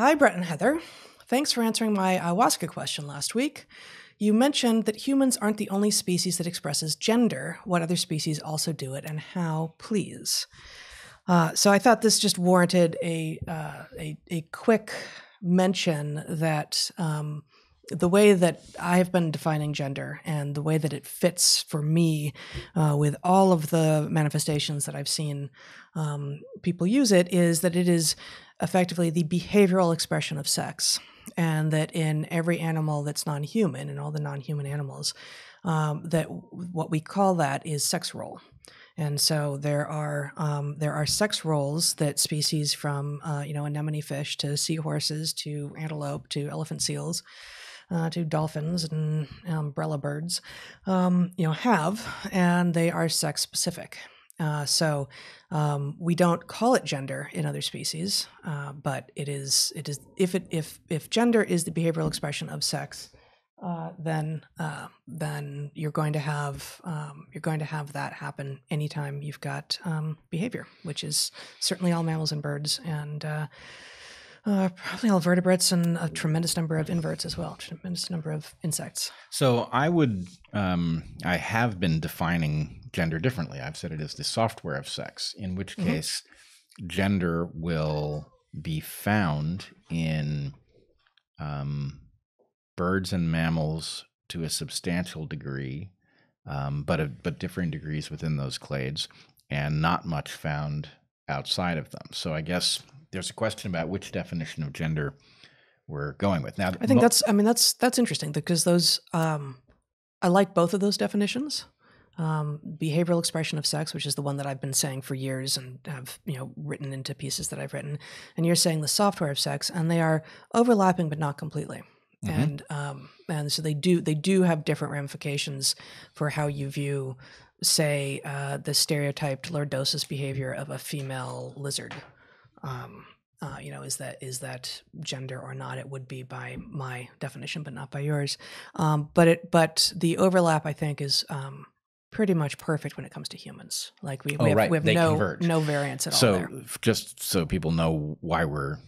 Hi, Bret and Heather. Thanks for answering my ayahuasca question last week. You mentioned that humans aren't the only species that expresses gender. What other species also do it, and how? Please. Uh, so I thought this just warranted a uh, a, a, quick mention that um, the way that I've been defining gender and the way that it fits for me uh, with all of the manifestations that I've seen um, people use it is that it is effectively the behavioral expression of sex. And that in every animal that's non human, and all the non human animals, um, that what we call that is sex role. And so there are um, there are sex roles that species from uh, you know anemone fish to seahorses to antelope to elephant seals uh, to dolphins and umbrella birds, um, you know, have, and they are sex specific. Uh, so um, we don't call it gender in other species, uh, but it is it is if it if if gender is the behavioral expression of sex, uh, then uh, then you're going to have um, you're going to have that happen anytime you've got um, behavior, which is certainly all mammals and birds and uh, probably all vertebrates and a tremendous number of inverts as well, tremendous number of insects. So I would, um, I have been defining gender differently. I've said it is the software of sex, in which mm-hmm. case mm-hmm. gender will be found in um, birds and mammals to a substantial degree, um, but a, but differing degrees within those clades, and not much found outside of them. So I guess there's a question about which definition of gender we're going with. Now, I think that's I mean that's that's interesting because those um, I like both of those definitions. Um, behavioral expression of sex, which is the one that I've been saying for years and have you know written into pieces that I've written, and you're saying the software of sex, and they are overlapping but not completely. Mm-hmm. And um, and so they do they do have different ramifications for how you view, say, uh, the stereotyped lordosis behavior of a female lizard um, uh, you know, is that is that gender or not? It would be by my definition, but not by yours. Um, but it but the overlap, I think, is um, pretty much perfect when it comes to humans. Like we, oh, we have, right. we have they no converge. no variance at so, all. So just so people know why we're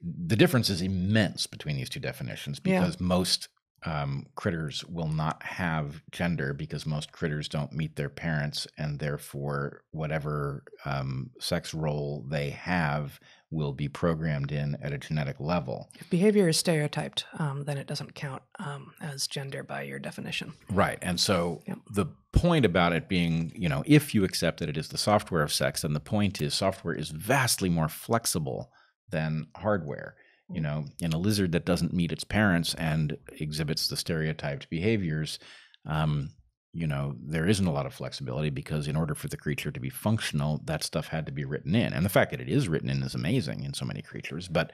the difference is immense between these two definitions because yeah. most um, critters will not have gender because most critters don't meet their parents, and therefore, whatever um, sex role they have will be programmed in at a genetic level. If behavior is stereotyped, um, then it doesn't count um, as gender by your definition. Right. And so yep. the point about it being, you know, if you accept that it is the software of sex, then the point is software is vastly more flexible than hardware you know, in a lizard that doesn't meet its parents and exhibits the stereotyped behaviors, um, you know, there isn't a lot of flexibility because in order for the creature to be functional, that stuff had to be written in. And the fact that it is written in is amazing in so many creatures. But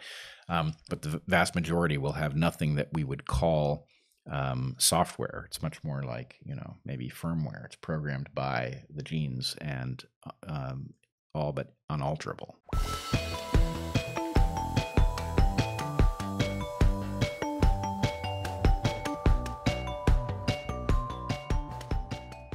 um, but the vast majority will have nothing that we would call um, software. It's much more like you know maybe firmware. It's programmed by the genes and uh, um, all but unalterable.